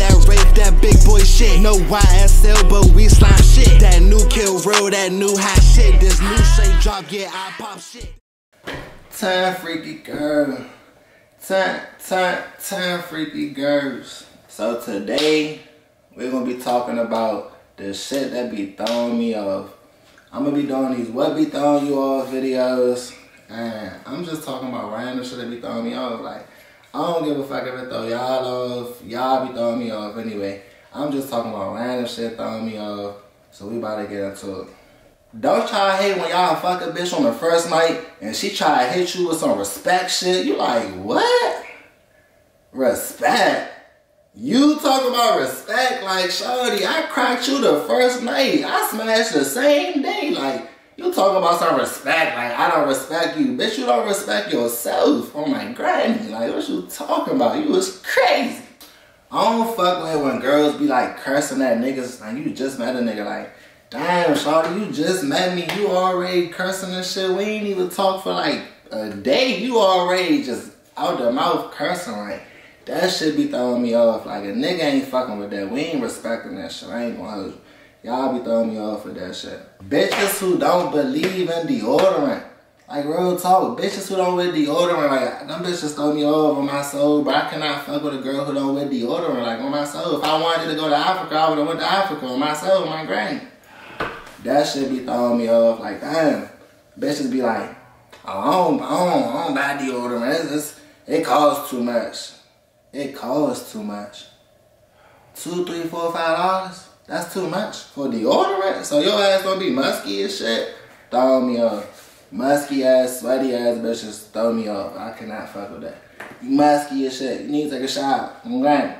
that rape, that big boy shit. No YSL, but we slime shit. That new Keel Reel, that new hot shit. This new straight drop, yeah, I pop shit. Time freaky girl. Time, time, time freaky girls. So today, we're gonna be talking about the shit that be throwing me off. I'm gonna be doing these what be throwing you off videos. And I'm just talking about random shit that be throwing me off. Like, I don't give a fuck if it throw y'all off. Y'all be throwing me off anyway. I'm just talking about random shit throwing me off. So we about to get into it. Don't try to hate when y'all fuck a bitch on the first night and she try to hit you with some respect shit. You like, what? Respect? You talk about respect like, shorty, I cracked you the first night. I smashed the same day. Like, you talk about some respect, like I don't respect you. Bitch, you don't respect yourself. Oh my granny. Like what you talking about? You was crazy. I don't fuck with when girls be like cursing at niggas. Like you just met a nigga like, damn, shawty, you just met me. You already cursing and shit. We ain't even talk for like a day. You already just out the mouth cursing like that shit be throwing me off. Like a nigga ain't fucking with that. We ain't respecting that shit. I ain't gonna. Y'all be throwing me off for that shit. Bitches who don't believe in deodorant. Like real talk, bitches who don't wear deodorant, like them bitches throw me off on my soul, but I cannot fuck with a girl who don't wear deodorant, like on my soul. If I wanted to go to Africa, I would have went to Africa on my soul, my granny. That shit be throwing me off, like damn. Bitches be like, I don't, I don't, I don't buy deodorant. It's, it's, it costs too much. It costs too much. Two, three, four, five dollars. That's too much for deodorant. So your ass gonna be musky and shit. Throw me off. Musky ass, sweaty ass bitches throw me off. I cannot fuck with that. You musky and shit. You need to take a shower. I'm going.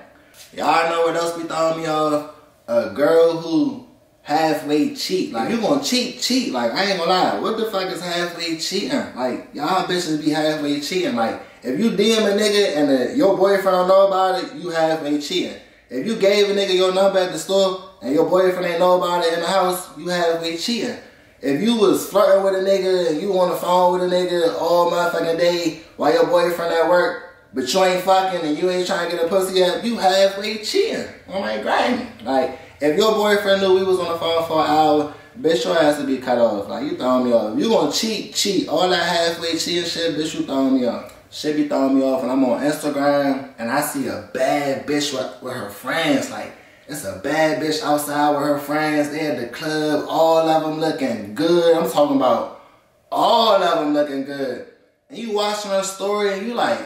Y'all know what else be throwing me off? A girl who halfway cheat. Like you gonna cheat, cheat. Like I ain't gonna lie. What the fuck is halfway cheating? Like y'all bitches be halfway cheating. Like if you DM a nigga and the, your boyfriend don't know about it, you halfway cheating. If you gave a nigga your number at the store and your boyfriend ain't it in the house, you halfway cheating. If you was flirting with a nigga and you on the phone with a nigga all motherfucking day while your boyfriend at work, but you ain't fucking and you ain't trying to get a pussy yet, you halfway cheating. Oh my god. Like, if your boyfriend knew we was on the phone for an hour, bitch, your ass to be cut off. Like, you throwing me off. You gonna cheat, cheat. All that halfway cheating shit, bitch, you throwing me off. Shit be throwing me off and I'm on Instagram and I see a bad bitch with, with her friends. Like, it's a bad bitch outside with her friends. They at the club. All of them looking good. I'm talking about all of them looking good. And you watching her story and you like,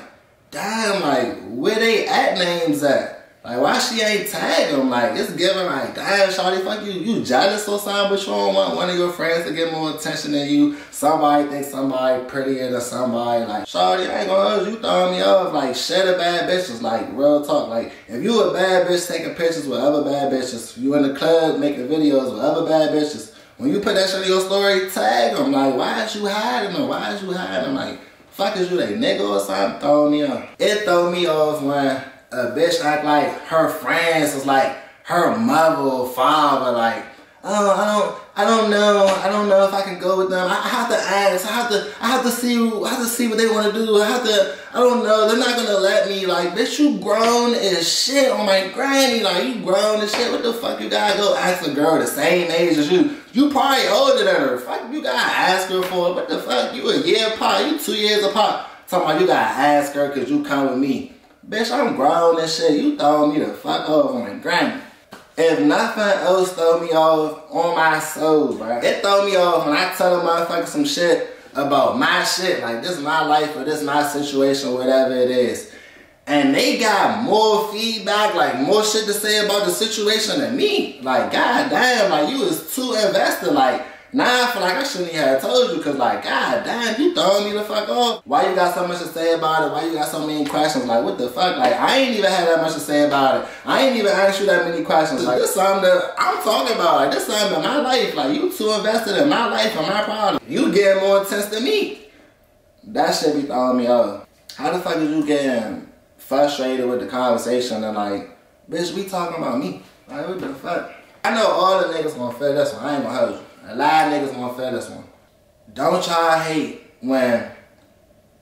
damn, like, where they at names at? Like, why she ain't tag them? Like, it's giving like, damn, shawty, fuck you. You jealous or something, but you don't want one of your friends to get more attention than you. Somebody think somebody prettier than somebody. Like, shawty, I ain't gonna you throwing me off. Like, shit a bad bitches. Like, real talk. Like, if you a bad bitch taking pictures with other bad bitches, you in the club making videos with other bad bitches, when you put that shit in your story, tag them. Like, why is you hiding them? Why is you hiding them? Like, fuck is you, a nigga or something? Throw me off. It throw me off when a bitch act like her friends is like her mother or father, like, oh, I don't, I don't know, I don't know if I can go with them. I, I have to ask, I have to, I have to see, I have to see what they want to do. I have to, I don't know, they're not gonna let me. Like, bitch, you grown as shit on my granny. Like, you grown as shit. What the fuck you gotta go ask a girl the same age as you? You probably older than her. Fuck, you gotta ask her for What the fuck? You a year apart? You two years apart? Talking about you gotta ask her cause you come with me. Bitch, I'm grown and shit. You throw me the fuck off on my granny. If nothing else throw me off on my soul, bro. It throw me off when I tell a motherfucker some shit about my shit. Like, this is my life or this is my situation, whatever it is. And they got more feedback, like more shit to say about the situation than me. Like, god damn, like you was too invested. Like, now I feel like I shouldn't even have told you because like, God damn, you throwing me the fuck off. Why you got so much to say about it? Why you got so many questions? Like, what the fuck? Like, I ain't even had that much to say about it. I ain't even asked you that many questions. Like, this something that I'm talking about. Like, this something in my life. Like, you too invested in my life and my problem. You getting more intense than me. That shit be throwing me off. How the fuck is you getting frustrated with the conversation and like, bitch, we talking about me? Like, what the fuck? I know all the niggas gonna feel this one. I ain't gonna hold you. A lot of niggas gonna feel this one. Don't y'all hate when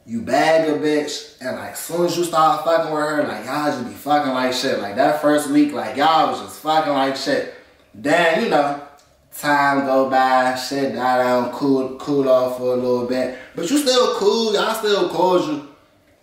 you bag a bitch, and like soon as you start fucking with her, like y'all just be fucking like shit. Like that first week, like y'all was just fucking like shit. Then you know, time go by, shit die down, cool, cool off for a little bit, but you still cool. Y'all still cordial.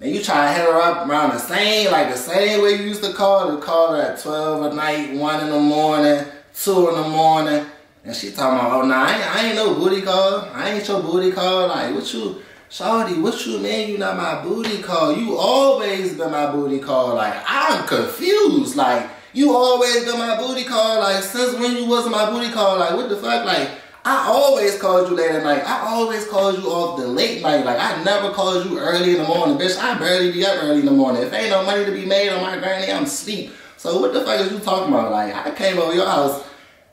And you try to hit her up around the same, like the same way you used to call her. Call her at 12 at night, 1 in the morning, 2 in the morning. And she talking about, oh, nah, I ain't, I ain't no booty call. I ain't your booty call. Like, what you, Shawty, what you mean you not my booty call? You always been my booty call. Like, I'm confused. Like, you always been my booty call. Like, since when you wasn't my booty call? Like, what the fuck? Like, I always called you late at night. I always called you off the late night. Like, I never called you early in the morning. Bitch, I barely be up early in the morning. If ain't no money to be made on my granny, I'm asleep. So what the fuck is you talking about? Like, I came over your house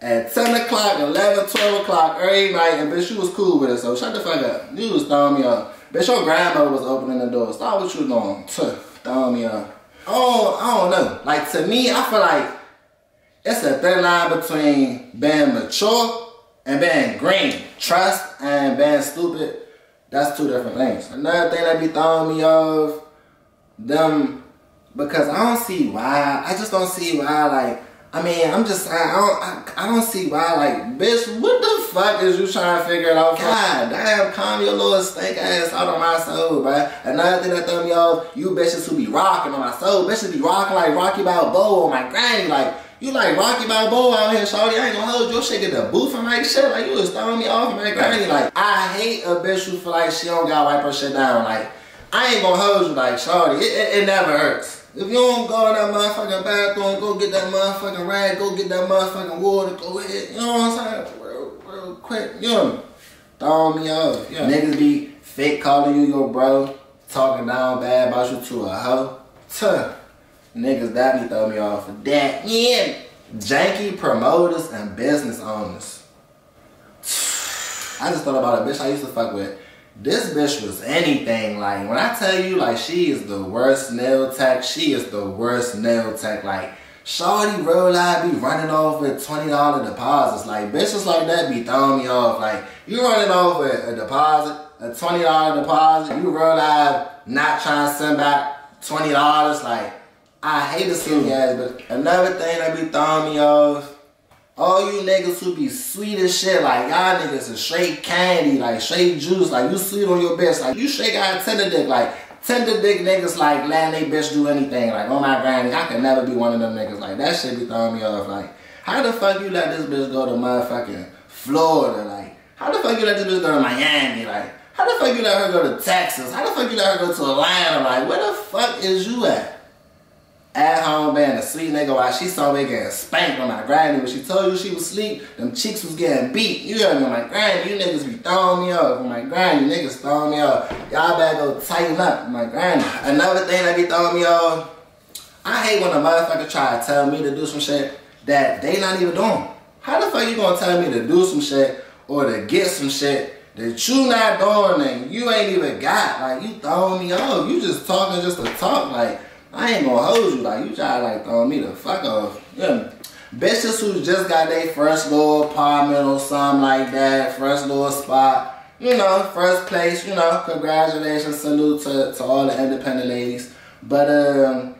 at 10 o'clock, 11, 12 o'clock, every night, and bitch, you was cool with it. So shut the fuck up. You was throwing me off. Bitch, your grandmother was opening the door. Stop what you doing. Throwing me off. Oh, I don't know. Like, to me, I feel like it's a thin line between being mature and being green, trust and being stupid, that's two different things. Another thing that be throwing me off, them, because I don't see why, I just don't see why, like, I mean, I'm just I don't, I, I don't see why, like, bitch, what the fuck is you trying to figure it out? God damn, calm your little stink ass out on my soul, bruh. Another thing that throw me off, you bitches who be rocking on my soul, bitches be rocking like Rocky Balboa on my granny, like, you like Rocky Balboa out here, shorty. I ain't gonna hold your shit get the boofing like shit. Like you was throwing me off, man. Granny, like I hate a bitch who feel like she don't gotta wipe her shit down. Like I ain't gonna hold you like shorty. It, it, it never hurts. If you don't go in that motherfucking bathroom, go get that motherfucking rag, go get that motherfucking water, go ahead. You know what I'm saying? Real, real quick. You know me? Throwing me off. Yeah. Niggas be fake calling you your bro, talking down bad about you to a hoe. Tuh. Niggas that be throw me off of that. Yeah. Janky promoters and business owners. I just thought about a bitch I used to fuck with. This bitch was anything. Like, when I tell you, like, she is the worst nail tech, she is the worst nail tech. Like, Shorty real life be running off with $20 deposits. Like, bitches like that be throwing me off. Like, you running off with a deposit, a $20 deposit, you real life not trying to send back $20. Like, I hate to see ass, but another thing that be throwing me off, all you niggas who be sweet as shit, like y'all niggas is straight candy, like straight juice, like you sweet on your bitch, like you shake out tender dick, like tender dick niggas like letting they bitch do anything, like oh my granny, I can never be one of them niggas, like that shit be throwing me off, like how the fuck you let this bitch go to motherfucking Florida, like how the fuck you let this bitch go to Miami, like how the fuck you let her go to Texas, how the fuck you let her go to Atlanta, like where the fuck is you at? At home being a sweet nigga while she saw me getting spanked on my granny. When she told you she was asleep, them cheeks was getting beat. You heard me on my granny. You niggas be throwing me up. On my granny, niggas throwing me up. Y'all better go tighten up my granny. Another thing that be throwing me off, I hate when a motherfucker try to tell me to do some shit that they not even doing. How the fuck you gonna tell me to do some shit or to get some shit that you not doing and you ain't even got? Like, you throwing me off. You just talking just to talk. Like, I ain't gonna hold you. Like, you try to like throw me the fuck off. Yeah. Bitches who just got their first little apartment or something like that, first little spot, you know, first place, you know, congratulations, salute to, to all the independent ladies. But, um,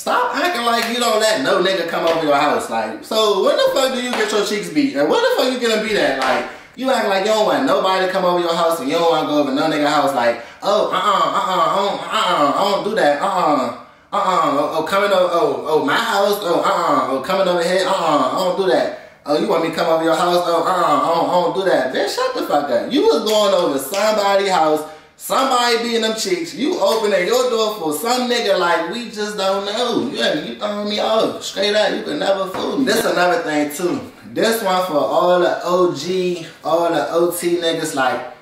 Stop acting like you don't let no nigga come over your house. Like, so when the fuck do you get your cheeks beat? And when the fuck you gonna be that? Like, you act like you don't want nobody to come over your house and you don't want to go over no nigga house like, oh, uh-uh, uh-uh, uh-uh, I don't do that, uh-uh, uh-uh, oh, oh, coming over, oh, oh, my house, oh, uh-uh, oh, coming over here, uh-uh, I don't do that. Oh, you want me to come over your house? Oh, uh-uh, I don't, I don't do that. Bitch, shut the fuck up. You was going over somebody's house, somebody being them cheeks, you opening your door for some nigga like we just don't know. You, you throwing me off. Straight up, you can never fool me. This another thing too. This one for all the OG, all the OT niggas. Like,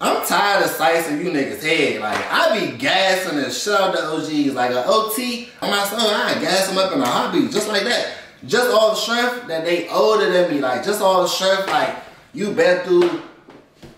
I'm tired of slicing you niggas head. Like, I be gassing and shit out the OGs. Like, an OT, on my son, I gas them up in a hobby, just like that. Just all the strength that they older than me. Like, just all the strength, like, you been through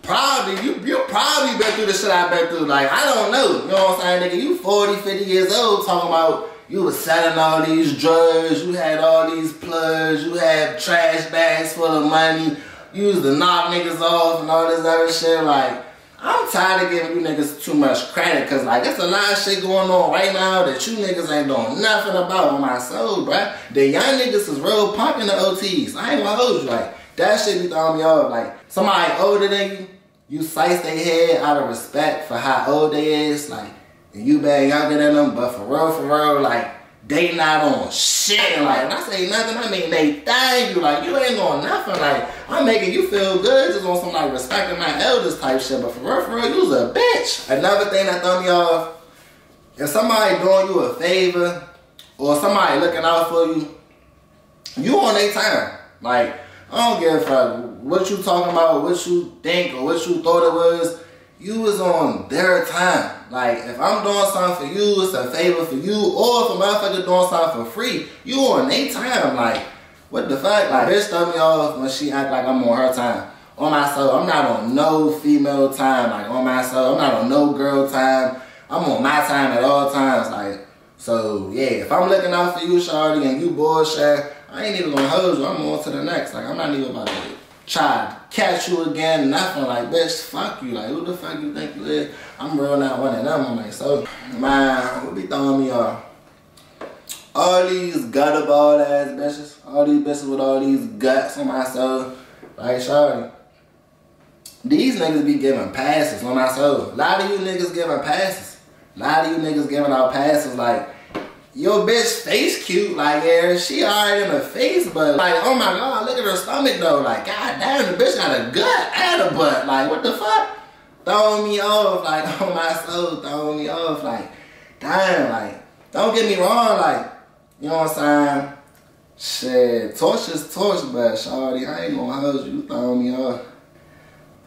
probably you you probably been through the shit I been through. Like I don't know. You know what I'm saying, nigga? You 40, 50 years old talking about you was selling all these drugs, you had all these plugs, you had trash bags full of money, you used to knock niggas off and all this other shit. Like, I'm tired of giving you niggas too much credit because like there's a lot of shit going on right now that you niggas ain't doing nothing about on my soul, bruh. The young niggas is real pumping the OTs. I ain't gonna hold you like that shit be throwing me off. Like somebody older than you, you slice their head out of respect for how old they is, like and you bad younger than them, but for real, for real, like they not on shit. Like, when I say nothing, I mean they thank you. Like, you ain't on nothing. Like, I'm making you feel good just on some like respecting my elders type shit. But for real, for real, you's a bitch. Another thing that throw me off, if somebody doing you a favor or somebody looking out for you, you on their time. Like, I don't give a fuck what you talking about, what you think, or what you thought it was you was on their time. Like, if I'm doing something for you, it's a favor for you, or if a motherfucker doing something for free, you on their time. Like, what the fuck? Like, bitch throw me off when she act like I'm on her time. On my soul, I'm not on no female time. Like, on my soul, I'm not on no girl time. I'm on my time at all times. Like, so, yeah, if I'm looking out for you, Shawty, and you bullshit, I ain't even gonna hold you. I'm on to the next. Like, I'm not even about to to catch you again, nothing like, bitch, fuck you. Like, who the fuck you think you is? I'm real not one of them. I'm like, so, man, what be throwing me off? All these gutter ball ass bitches, all these bitches with all these guts on my soul, like, sorry. These niggas be giving passes on my soul. A lot of you niggas giving passes. A lot of you niggas giving out passes like, your bitch face cute, like yeah, she alright in the face, but like, oh my god, look at her stomach though. Like, god damn, the bitch got a gut and a butt. Like, what the fuck? Throwing me off, like on my soul, throwing me off, like, damn, like, don't get me wrong, like, you know what I'm saying? Shit, torch is torch, but shawty, I ain't gonna hold you, throwing me off.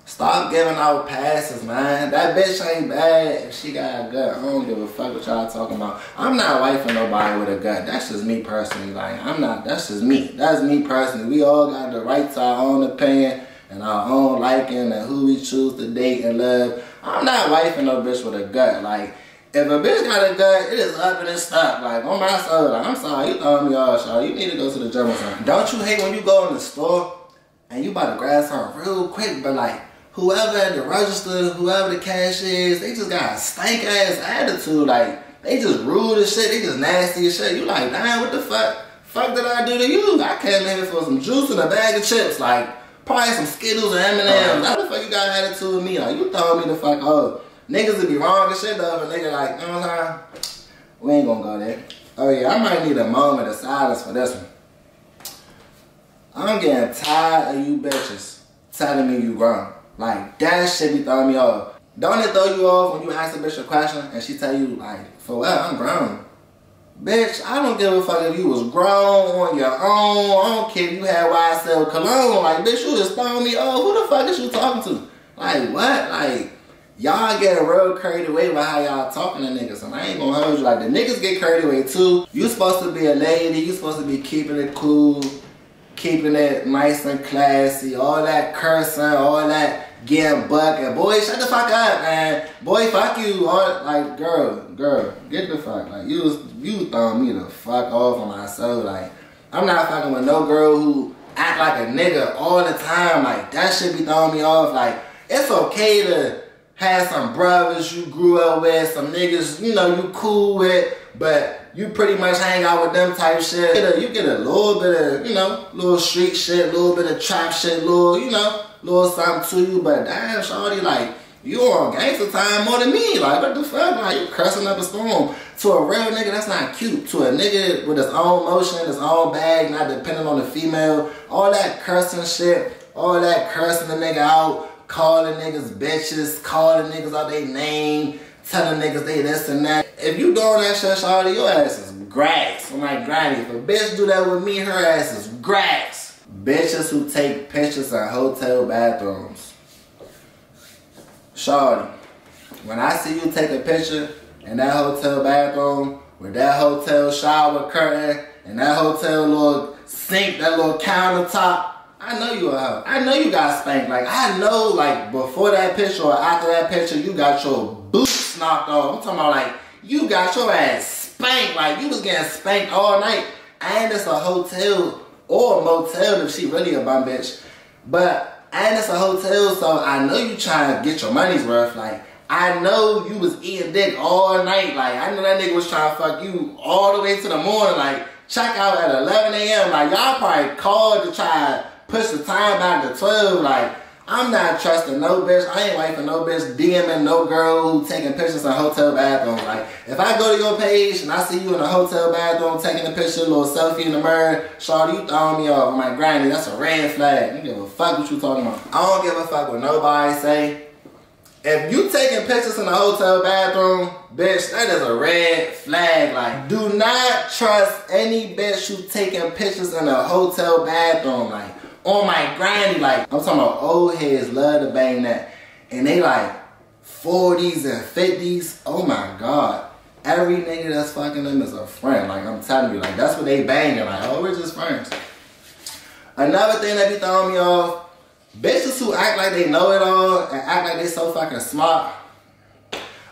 Stop giving out passes, man. That bitch ain't bad if she got a gut. I don't give a fuck what y'all talking about. I'm not wifing nobody with a gut. That's just me personally. Like, I'm not, that's just me. That's me personally. We all got the right to our own opinion and our own liking and who we choose to date and love. I'm not wifing no bitch with a gut. Like, if a bitch got a gut, it is up and it's stuck. Like, on my soul, like, I'm sorry, you throwing me off, y'all. You need to go to the gym or. Don't you hate when you go in the store and you about to grab something real quick, but like, whoever at the register, whoever the cash is, they just got a stank ass attitude. Like they just rude as shit. They just nasty as shit. You like, damn, what the fuck? Fuck did I do to you? I came in here for some juice and a bag of chips. Like probably some Skittles and M&M's. Uh-huh. How the fuck you got an attitude with me? Like you throwing me the fuck off. Niggas would be wrong and shit though, but nigga like, you know what I'm saying? We ain't gonna go there. Oh yeah, I might need a moment of silence for this one. I'm getting tired of you bitches telling me you grown. Like that shit be throwing me off. Don't it throw you off when you ask a bitch a question and she tell you like, for what? I'm grown. Bitch, I don't give a fuck if you was grown on your own. I don't care if you had YSL cologne. Like, bitch, you just throwing me off. Who the fuck is you talking to? Like, what? Like, y'all get a real carried away with how y'all talking to niggas. And I ain't gonna hold you. Like, the niggas get carried away too. You supposed to be a lady. You supposed to be keeping it cool keeping it nice and classy, all that cursing, all that getting bucket. Boy, shut the fuck up, man. Boy, fuck you. All, like, girl, girl, get the fuck. Like, you was, you throwing me the fuck off on my soul. Like, I'm not fucking with no girl who act like a nigga all the time. Like, that should be throwing me off. Like, it's okay to have some brothers you grew up with, some niggas, you know, you cool with, but you pretty much hang out with them type shit. You get a, you get a little bit of, you know, little street shit, little bit of trap shit, little, you know, little something to you. But damn, shorty, like, you on gangster time more than me. Like, what the fuck? Like, you cursing up a storm. To a real nigga, that's not cute. To a nigga with his own motion, his own bag, not depending on the female, all that cursing shit, all that cursing the nigga out, calling niggas bitches, calling niggas out their name, telling niggas they this and that. If you doing that shit, shawty, your ass is grass. I'm like, granny, if a bitch do that with me, her ass is grass. Bitches who take pictures in hotel bathrooms. Shawty, when I see you take a picture in that hotel bathroom with that hotel shower curtain and that hotel little sink, that little countertop, I know you a hoe. I know you got spanked. Like, I know, like, before that picture or after that picture, you got your boots knocked off. I'm talking about, like, you got your ass spanked. Like, you was getting spanked all night. And it's a hotel or a motel if she really a bum bitch. But and it's a hotel, so I know you trying to get your money's worth. Like, I know you was eating dick all night. Like, I know that nigga was trying to fuck you all the way to the morning. Like, check out at 11 a.m. Like, y'all probably called to try to push the time back to 12. Like, I'm not trusting no bitch. I ain't waiting for no bitch DMing no girl who taking pictures in a hotel bathrooms. Like, if I go to your page and I see you in a hotel bathroom taking a picture, a little selfie in the mirror, shawty, you throwing me off. I'm like, granny, that's a red flag. You give a fuck what you talking about. I don't give a fuck what nobody say. If you taking pictures in a hotel bathroom, bitch, that is a red flag. Like, do not trust any bitch who taking pictures in a hotel bathroom. Like, on my granny. Like, I'm talking about old heads love to bang that. And they like 40s and 50s. Oh my God. Every nigga that's fucking them is a friend. Like, I'm telling you, like, that's what they banging. Like, oh, we're just friends. Another thing that be throwing me off, bitches who act like they know it all and act like they so fucking smart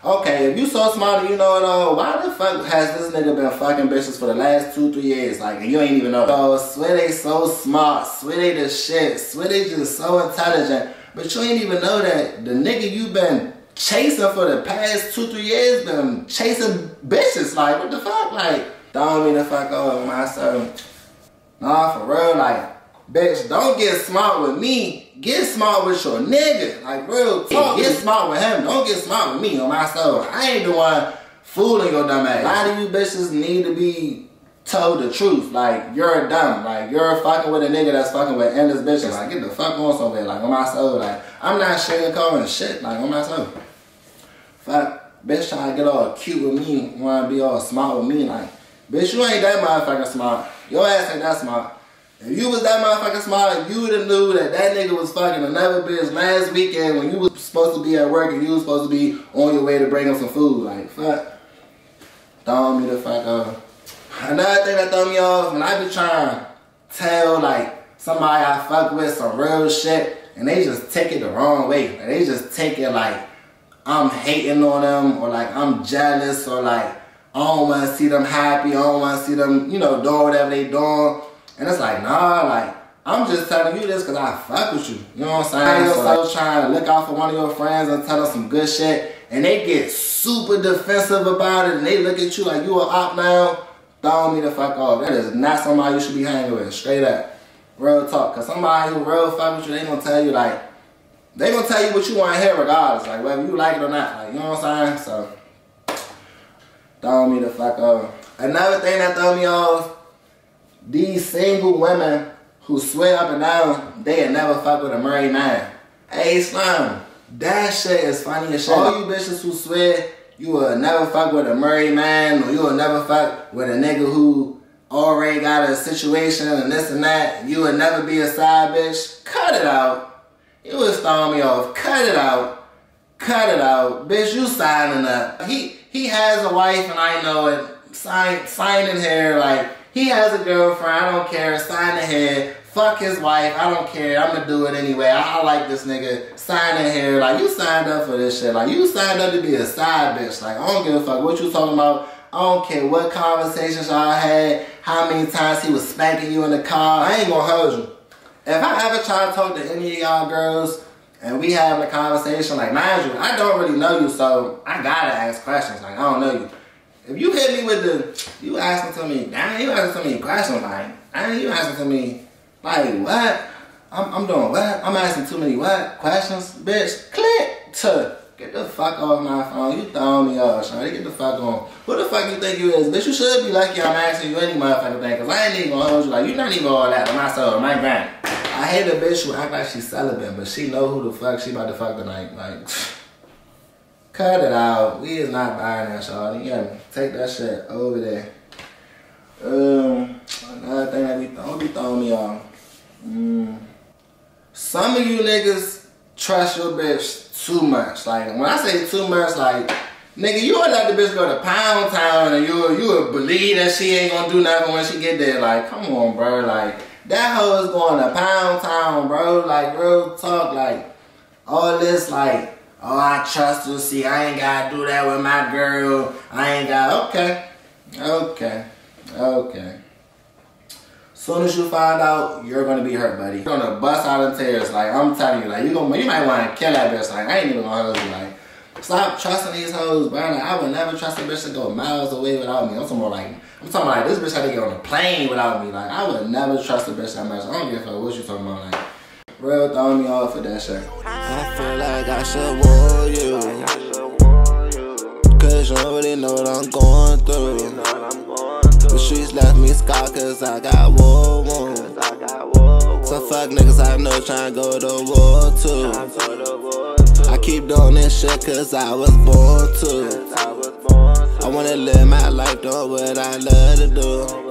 Okay, if you so smart you know it all, uh, why the fuck has this nigga been fucking bitches for the last two, three years? Like, you ain't even know. So, swear they so smart, swear they the shit, swear they just so intelligent, but you ain't even know that the nigga you been chasing for the past two, three years been chasing bitches. Like, what the fuck? Like, don't mean the fuck over myself. Nah, for real, like, bitch, don't get smart with me Get smart with your nigga. Like real talk. Get smart with him. Don't get smart with me on my soul. I ain't the one fooling your dumb ass. A lot of you bitches need to be told the truth. Like you're dumb. Like you're fucking with a nigga that's fucking with endless bitches. Like get the fuck on somewhere. Like on my soul. Like I'm not sugarcoating shit. Like on my soul. Fuck bitch trying to get all cute with me. Wanna be all smart with me. Like bitch you ain't that motherfucking smart. Your ass ain't that smart. If you was that motherfucking smart, you would have knew that that nigga was fucking another bitch last weekend when you was supposed to be at work and you was supposed to be on your way to bring him some food. Like, fuck. Throw me the fuck off. Another thing that throw me off, when I be trying to tell, like, somebody I fuck with some real shit, and they just take it the wrong way. Like, they just take it like I'm hating on them, or like I'm jealous, or like I don't want to see them happy, I don't want to see them, you know, doing whatever they doing. And it's like, nah, like, I'm just telling you this because I fuck with you. You know what I'm saying? So trying to look out for one of your friends and tell them some good shit. And they get super defensive about it. And they look at you like you a op now. Throw me the fuck off. That is not somebody you should be hanging with. Straight up. Real talk. Because somebody who real fuck with you, they gonna tell you like, they gonna tell you what you want to hear regardless. Like, whether you like it or not. Like, you know what I'm saying? So, throw me the fuck off. Another thing that throw me off these single women who swear up and down they had never fuck with a married man. Hey, Slime, that shit is funny as shit. All you bitches who swear you will never fuck with a married man or you will never fuck with a nigga who already got a situation and this and that, you would never be a side bitch. Cut it out. You was throwing me off. Cut it out. Cut it out. Bitch, you signing up. He he has a wife and I know it. Sign signing here like he has a girlfriend. I don't care. Sign ahead. Fuck his wife. I don't care. I'm gonna do it anyway. I, I like this nigga. Sign ahead. Like you signed up for this shit. Like you signed up to be a side bitch. Like I don't give a fuck what you talking about. I don't care what conversations y'all had, how many times he was spanking you in the car. I ain't gonna hold you. If I ever try to talk to any of y'all girls and we having a conversation, like mind you, I don't really know you, so I gotta ask questions. Like I don't know you. If you hit me with the, you asking to me, damn, you asking to me questions like, damn, you asking to me, like, what? I'm, I'm doing what? I'm asking too many what? Questions? Bitch, click to get the fuck off my phone. You throwing me off, Shawty. Get the fuck on. Who the fuck you think you is? Bitch, you should be lucky I'm asking you any motherfucking thing. Cause I ain't even gonna hold you like, you not even all that my soul, my grind. I hate a bitch who act like she's celibate, but she know who the fuck she about to fuck tonight. Like, Cut it out. We is not buying that, y'all. You gotta take that shit over there. Um, another thing that be don't be throwing me off. Mm. Some of you niggas trust your bitch too much. Like when I say too much, like nigga, you would let the bitch go to Pound Town and you you would believe that she ain't gonna do nothing when she get there. Like, come on, bro. Like that hoe is going to Pound Town, bro. Like real talk. Like all this, like Oh, I trust. See, I ain't got to do that with my girl. I ain't got, okay. Okay. Okay. Soon as you find out, you're gonna be hurt, buddy. You're gonna bust out in tears. Like I'm telling you, like you gonna, you might want to kill that bitch. Like I ain't even gonna you. Like stop trusting these hoes, bro. Like, I would never trust a bitch to go miles away without me. I'm talking about like I'm talking about like this bitch had to get on a plane without me. Like I would never trust a bitch that much. I don't give a fuck what you talking about. Like real throwing me off for that shit. I feel like I should warn you. Cause you really know what I'm going through. The streets left me scarred cause I got war wounds. So fuck niggas I know tryna go to war too. I keep doing this shit cause I was born to. I wanna live my life doing what I love to do.